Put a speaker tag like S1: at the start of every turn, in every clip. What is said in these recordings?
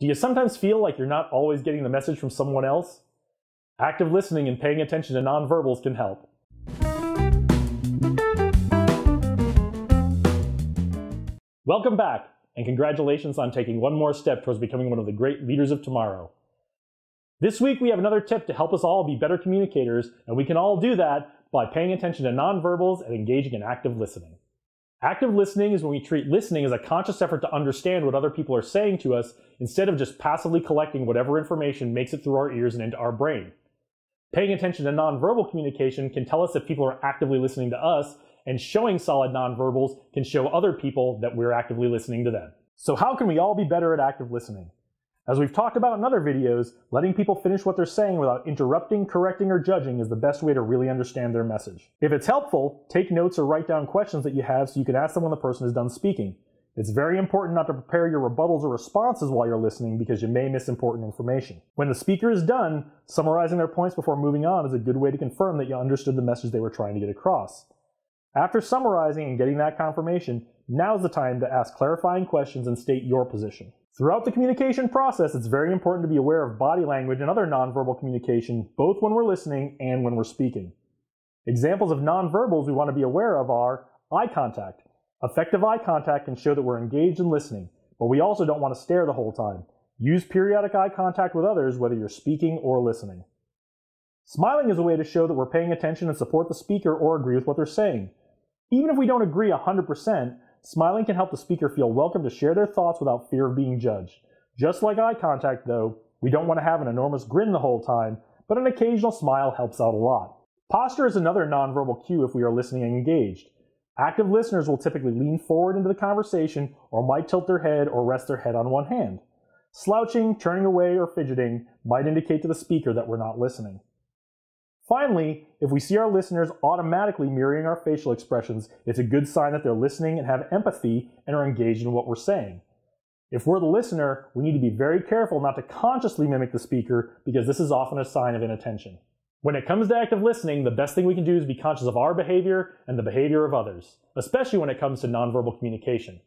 S1: Do you sometimes feel like you're not always getting the message from someone else? Active listening and paying attention to nonverbals can help. Welcome back, and congratulations on taking one more step towards becoming one of the great leaders of tomorrow. This week, we have another tip to help us all be better communicators, and we can all do that by paying attention to nonverbals and engaging in active listening. Active listening is when we treat listening as a conscious effort to understand what other people are saying to us instead of just passively collecting whatever information makes it through our ears and into our brain. Paying attention to nonverbal communication can tell us if people are actively listening to us and showing solid nonverbals can show other people that we're actively listening to them. So how can we all be better at active listening? As we've talked about in other videos, letting people finish what they're saying without interrupting, correcting, or judging is the best way to really understand their message. If it's helpful, take notes or write down questions that you have so you can ask them when the person is done speaking. It's very important not to prepare your rebuttals or responses while you're listening because you may miss important information. When the speaker is done, summarizing their points before moving on is a good way to confirm that you understood the message they were trying to get across. After summarizing and getting that confirmation, now's the time to ask clarifying questions and state your position. Throughout the communication process, it's very important to be aware of body language and other nonverbal communication, both when we're listening and when we're speaking. Examples of nonverbals we want to be aware of are eye contact. Effective eye contact can show that we're engaged in listening, but we also don't want to stare the whole time. Use periodic eye contact with others whether you're speaking or listening. Smiling is a way to show that we're paying attention and support the speaker or agree with what they're saying. Even if we don't agree 100%, smiling can help the speaker feel welcome to share their thoughts without fear of being judged. Just like eye contact, though, we don't want to have an enormous grin the whole time, but an occasional smile helps out a lot. Posture is another nonverbal cue if we are listening and engaged. Active listeners will typically lean forward into the conversation or might tilt their head or rest their head on one hand. Slouching, turning away, or fidgeting might indicate to the speaker that we're not listening. Finally, if we see our listeners automatically mirroring our facial expressions, it's a good sign that they're listening and have empathy and are engaged in what we're saying. If we're the listener, we need to be very careful not to consciously mimic the speaker because this is often a sign of inattention. When it comes to active listening, the best thing we can do is be conscious of our behavior and the behavior of others, especially when it comes to nonverbal communication.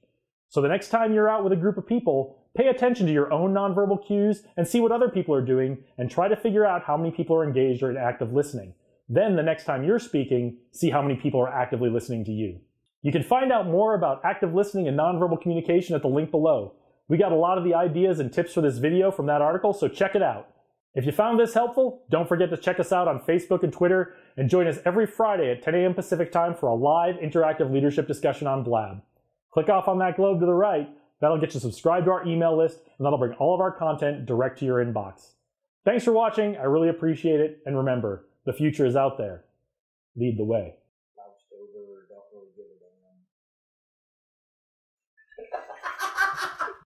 S1: So the next time you're out with a group of people, pay attention to your own nonverbal cues and see what other people are doing and try to figure out how many people are engaged or in active listening. Then the next time you're speaking, see how many people are actively listening to you. You can find out more about active listening and nonverbal communication at the link below. We got a lot of the ideas and tips for this video from that article, so check it out. If you found this helpful, don't forget to check us out on Facebook and Twitter and join us every Friday at 10 a.m. Pacific time for a live interactive leadership discussion on Blab. Click off on that globe to the right. That'll get you subscribed to our email list, and that'll bring all of our content direct to your inbox. Thanks for watching. I really appreciate it. And remember, the future is out there. Lead the way.